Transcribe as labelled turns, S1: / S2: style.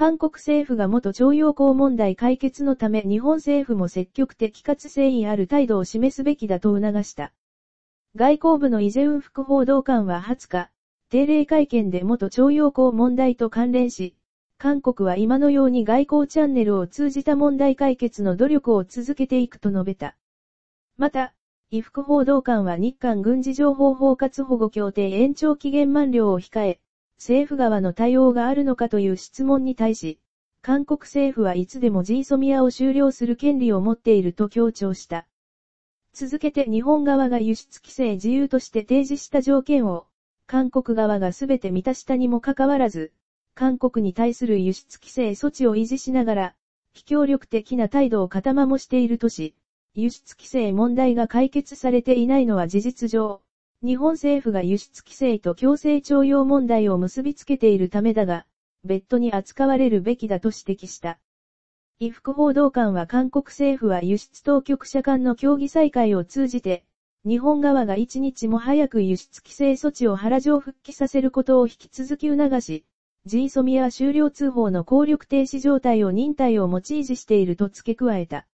S1: 韓国政府が元徴用工問題解決のため日本政府も積極的かつ誠意ある態度を示すべきだと促した。外交部のイジェウン副報道官は20日、定例会見で元徴用工問題と関連し、韓国は今のように外交チャンネルを通じた問題解決の努力を続けていくと述べた。また、伊副報道官は日韓軍事情報包括保護協定延長期限満了を控え、政府側の対応があるのかという質問に対し、韓国政府はいつでもジーソミアを終了する権利を持っていると強調した。続けて日本側が輸出規制自由として提示した条件を、韓国側がすべて満たしたにもかかわらず、韓国に対する輸出規制措置を維持しながら、非協力的な態度を固まもしているとし、輸出規制問題が解決されていないのは事実上、日本政府が輸出規制と強制徴用問題を結びつけているためだが、別途に扱われるべきだと指摘した。伊副報道官は韓国政府は輸出当局者間の協議再開を通じて、日本側が一日も早く輸出規制措置を原上復帰させることを引き続き促し、G ソミア終了通報の効力停止状態を忍耐を持ち維持していると付け加えた。